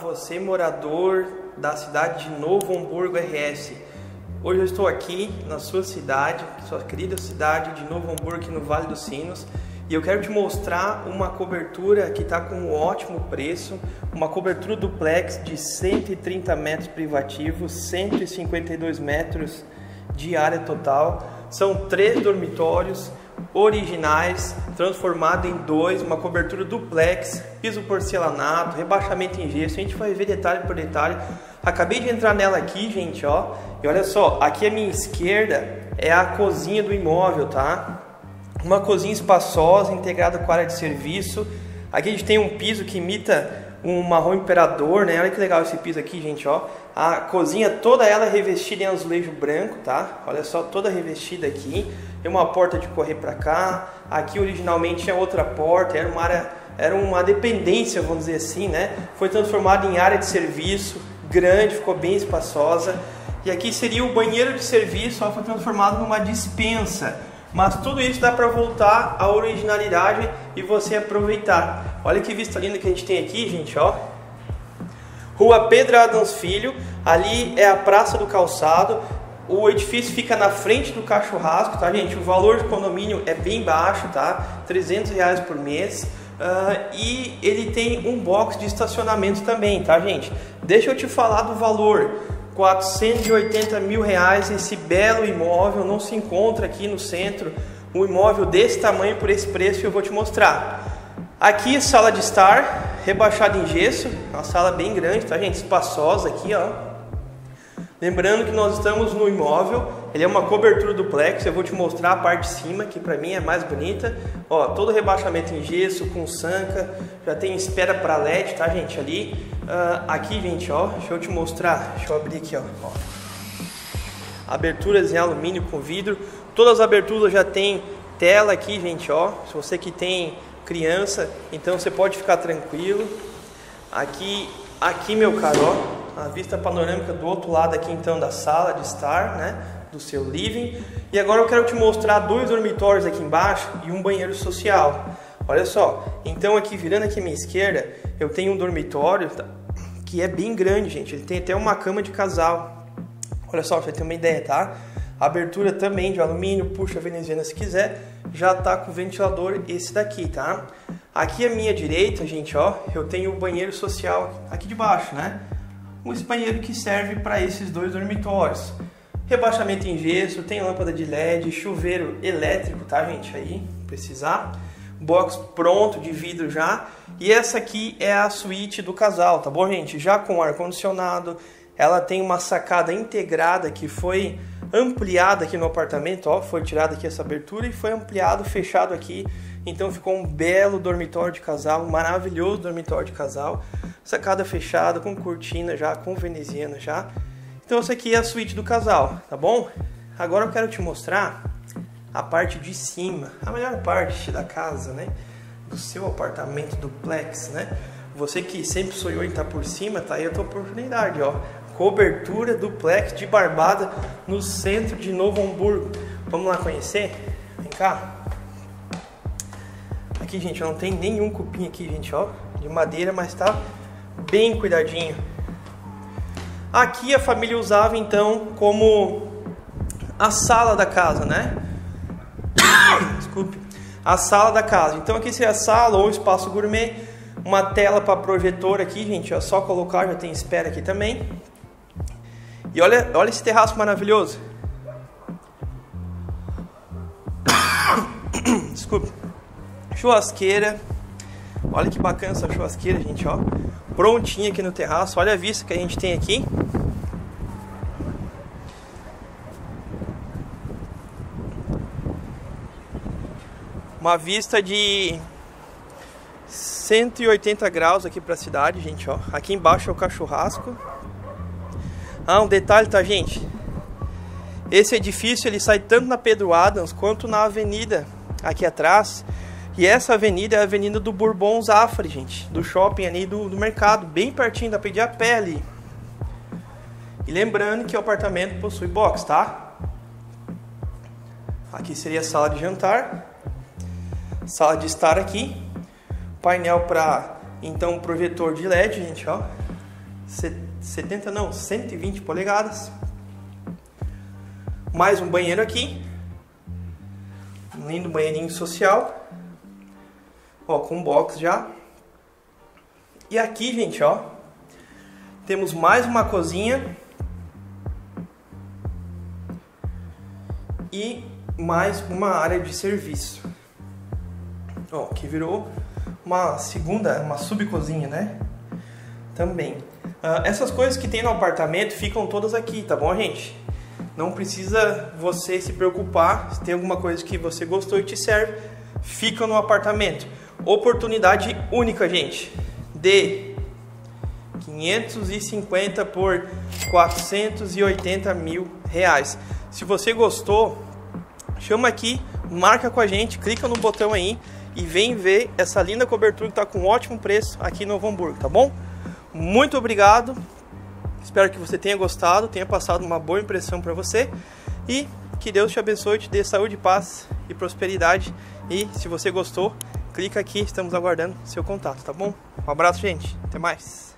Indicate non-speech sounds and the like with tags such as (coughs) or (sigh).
Você morador da cidade de Novo Hamburgo RS. Hoje eu estou aqui na sua cidade, sua querida cidade de Novo Hamburgo, no Vale dos Sinos, e eu quero te mostrar uma cobertura que está com um ótimo preço, uma cobertura duplex de 130 metros privativos, 152 metros de área total. São três dormitórios originais, transformado em dois, uma cobertura duplex, piso porcelanato, rebaixamento em gesso. A gente vai ver detalhe por detalhe. Acabei de entrar nela aqui, gente, ó. E olha só, aqui à minha esquerda é a cozinha do imóvel, tá? Uma cozinha espaçosa, integrada com área de serviço. Aqui a gente tem um piso que imita um marrom imperador, né? Olha que legal esse piso aqui, gente, ó. A cozinha toda ela revestida em azulejo branco, tá? Olha só, toda revestida aqui. Tem uma porta de correr para cá. Aqui originalmente tinha outra porta, era uma área, era uma dependência, vamos dizer assim, né? Foi transformada em área de serviço, grande, ficou bem espaçosa. E aqui seria o banheiro de serviço, ó, foi transformado numa dispensa. Mas tudo isso dá para voltar à originalidade e você aproveitar. Olha que vista linda que a gente tem aqui, gente, ó. Rua Pedro Adams Filho, ali é a Praça do Calçado. O edifício fica na frente do cachorrasco, tá, gente? O valor de condomínio é bem baixo, tá? 300 reais por mês. Uh, e ele tem um box de estacionamento também, tá, gente? Deixa eu te falar do valor. 480 mil reais esse belo imóvel não se encontra aqui no centro. Um imóvel desse tamanho por esse preço eu vou te mostrar. Aqui sala de estar, rebaixada em gesso, uma sala bem grande, tá, gente? Espaçosa aqui, ó. Lembrando que nós estamos no imóvel, ele é uma cobertura duplex, eu vou te mostrar a parte de cima, que para mim é mais bonita. Ó, todo rebaixamento em gesso, com sanca, já tem espera para LED, tá gente, ali. Uh, aqui, gente, ó, deixa eu te mostrar, deixa eu abrir aqui, ó. ó. Aberturas em alumínio com vidro, todas as aberturas já tem tela aqui, gente, ó. Se você que tem criança, então você pode ficar tranquilo. Aqui, aqui meu caro, a vista panorâmica do outro lado aqui então da sala de estar, né, do seu living. E agora eu quero te mostrar dois dormitórios aqui embaixo e um banheiro social. Olha só, então aqui virando aqui à minha esquerda, eu tenho um dormitório tá, que é bem grande, gente. Ele tem até uma cama de casal. Olha só, pra você ter uma ideia, tá? Abertura também de alumínio, puxa veneziana se quiser. Já tá com ventilador esse daqui, tá? Aqui à minha direita, gente, ó, eu tenho o banheiro social aqui de baixo, né? um banheiro que serve para esses dois dormitórios. Rebaixamento em gesso, tem lâmpada de LED, chuveiro elétrico, tá gente? Aí, precisar. Box pronto, de vidro já. E essa aqui é a suíte do casal, tá bom, gente? Já com ar-condicionado. Ela tem uma sacada integrada que foi ampliada aqui no apartamento, ó. Foi tirada aqui essa abertura e foi ampliado, fechado aqui. Então ficou um belo dormitório de casal, um maravilhoso dormitório de casal sacada fechada, com cortina já, com veneziana já. Então essa aqui é a suíte do casal, tá bom? Agora eu quero te mostrar a parte de cima, a melhor parte da casa, né? Do seu apartamento duplex, né? Você que sempre sonhou em estar por cima, tá aí a tua oportunidade, ó. Cobertura duplex de Barbada no centro de Novo Hamburgo. Vamos lá conhecer? Vem cá. Aqui, gente, não tem nenhum cupim aqui, gente, ó. De madeira, mas tá bem cuidadinho. Aqui a família usava então como a sala da casa, né? (coughs) Desculpe. A sala da casa. Então aqui seria a sala ou espaço gourmet. Uma tela para projetor aqui, gente. É só colocar, já tem espera aqui também. E olha, olha esse terraço maravilhoso. (coughs) Desculpe. Churrasqueira. Olha que bacana essa churrasqueira, gente, ó prontinha aqui no terraço. Olha a vista que a gente tem aqui. Uma vista de 180 graus aqui para a cidade, gente, ó. Aqui embaixo é o cachorrasco. Ah, um detalhe, tá, gente? Esse edifício ele sai tanto na Pedro Adams quanto na avenida aqui atrás. E essa avenida é a avenida do Bourbon Zafre, gente. Do shopping ali do, do mercado, bem pertinho, da pedir a pé ali. E lembrando que o apartamento possui box, tá? Aqui seria a sala de jantar. Sala de estar aqui. Painel para Então, projetor de LED, gente, ó. 70 não, 120 polegadas. Mais um banheiro aqui. Um lindo banheirinho social. Ó, com box já. E aqui, gente, ó, temos mais uma cozinha e mais uma área de serviço. Ó, que virou uma segunda, uma subcozinha, né? Também. Uh, essas coisas que tem no apartamento ficam todas aqui, tá bom, gente? Não precisa você se preocupar se tem alguma coisa que você gostou e te serve, fica no apartamento. Oportunidade única, gente de 550 por 480 mil reais. Se você gostou, chama aqui, marca com a gente, clica no botão aí e vem ver essa linda cobertura que está com um ótimo preço aqui no Novo Hamburgo, tá bom? Muito obrigado. Espero que você tenha gostado, tenha passado uma boa impressão para você e que Deus te abençoe, te dê saúde, paz e prosperidade. E se você gostou, clica aqui, estamos aguardando seu contato, tá bom? Um abraço, gente. Até mais.